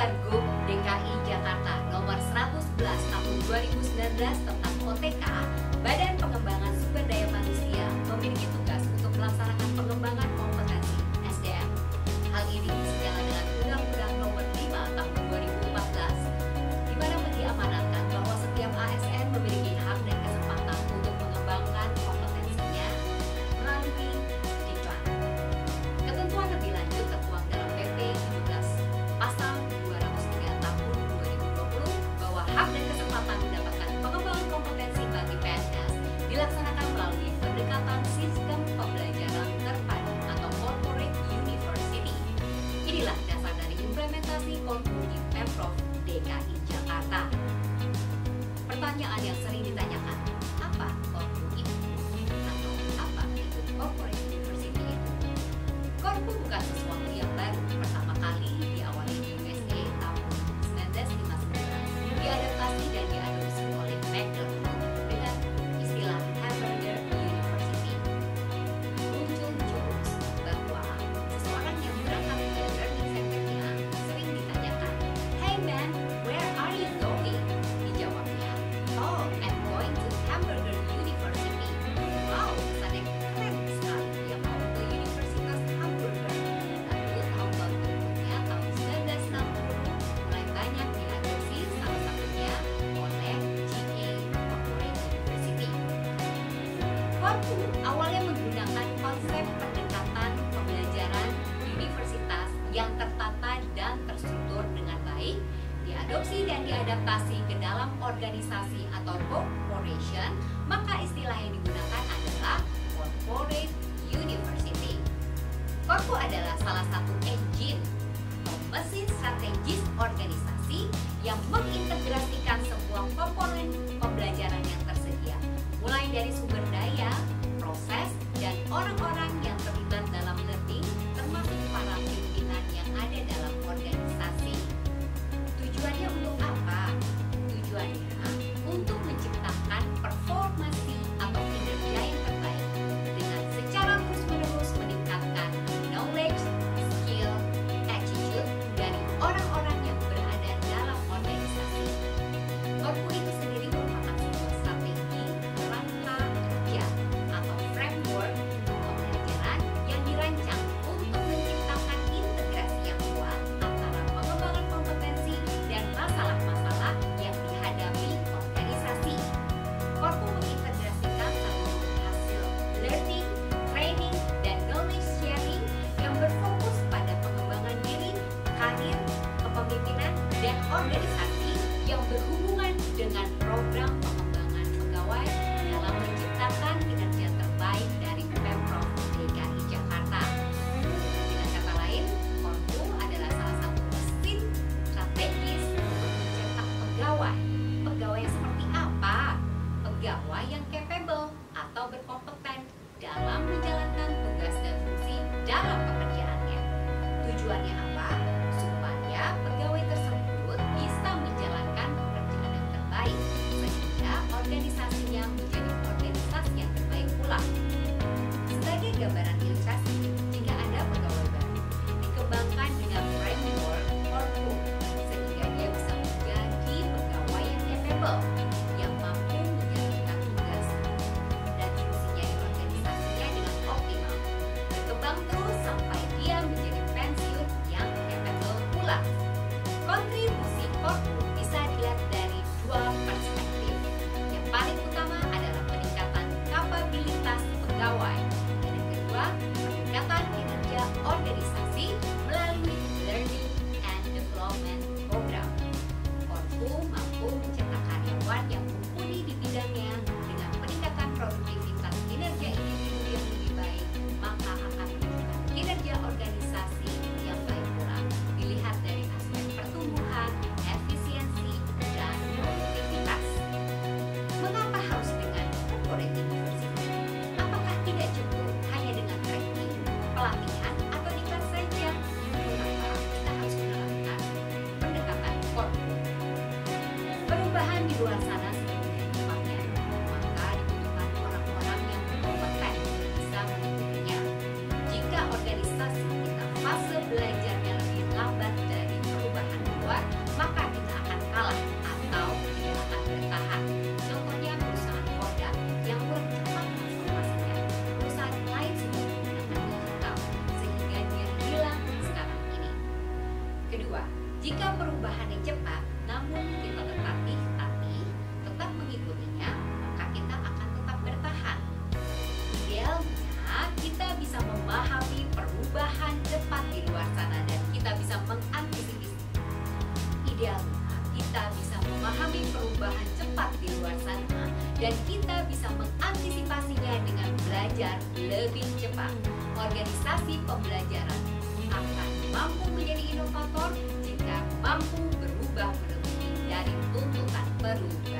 Pergub DKI Jakarta Nomor 111 Tahun 2019 tentang OTK, Badan Pengembangan Sumber Daya Manusia memiliki yang ada sering yang tertata dan terstruktur dengan baik, diadopsi dan diadaptasi ke dalam organisasi atau corporation, maka istilah yang digunakan adalah corporate university. Korpo adalah salah satu engine atau mesin strategis organisasi yang mengintegrasikan semua komponen pembelajaran yang tersedia, mulai dari sumber daya, proses, dan orang-orang yang organisasinya menjadi organisasi yang terbaik pula. Sebagai gambaran ilustrasi, jika Anda pegawai baru, dikembangkan dengan framework Orku sehingga dia bisa menjadi pegawai yang capable yang mampu menjalankan tugas dan fungsinya di organisasinya dengan optimal. Berkembang terus sampai dia menjadi pensiun yang capable pula. Kontribusi Orku ideal kita bisa memahami perubahan cepat di luar sana dan kita bisa mengantisipasinya dengan belajar lebih cepat. Organisasi pembelajaran akan mampu menjadi inovator jika mampu berubah melebihi dari tuntutan perubahan.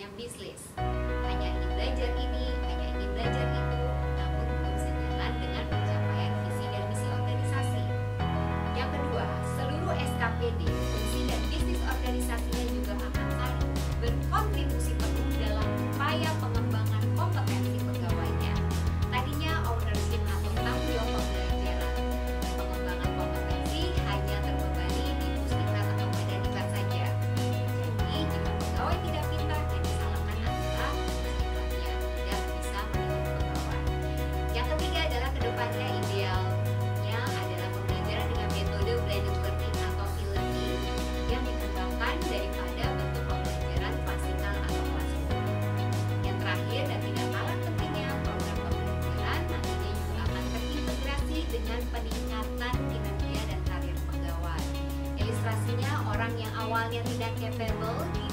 I'm busy. yang tidak capable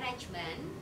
management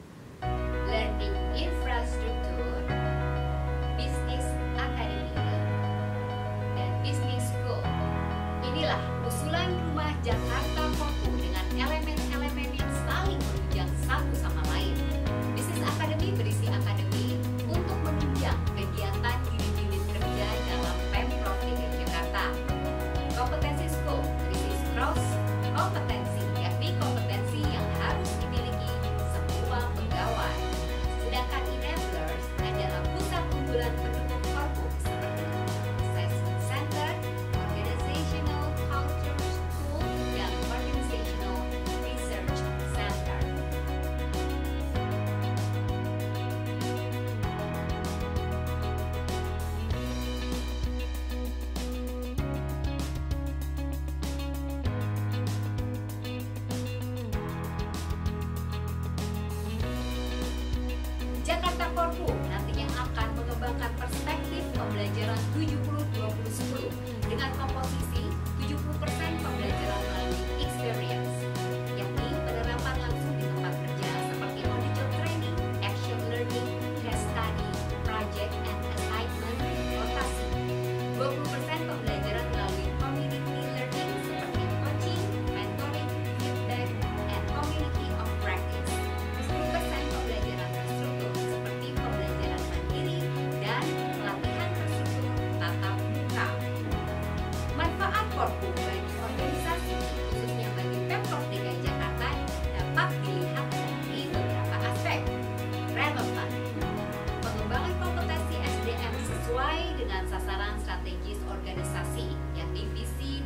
en alta posición.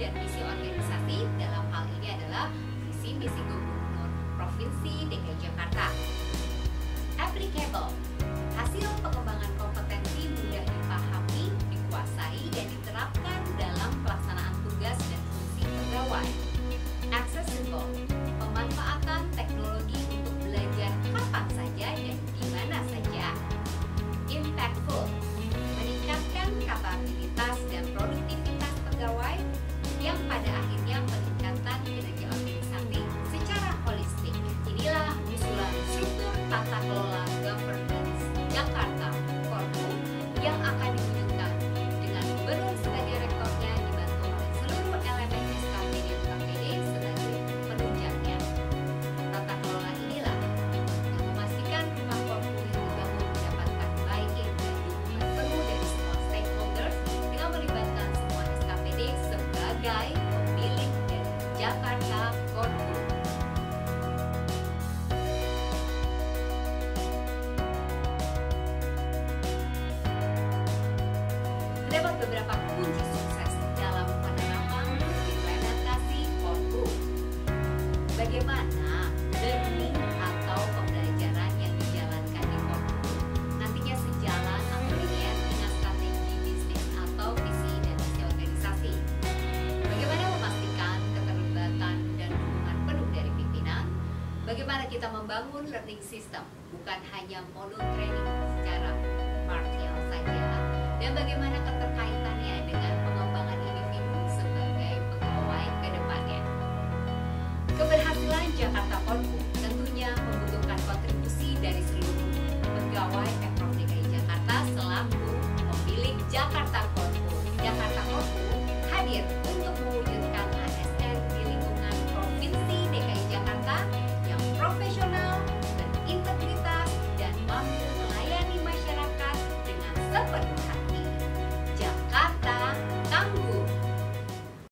dan misi organisasi dalam hal ini adalah visi misi gubernur provinsi DKI Jakarta. Applicable hasil pengembangan learning system, bukan hanya modul training secara parsial saja, dan bagaimana keterkaitannya dengan pengembangan individu sebagai pegawai ke depannya. Keberhasilan Jakarta Konku tentunya membutuhkan kontribusi dari seluruh pegawai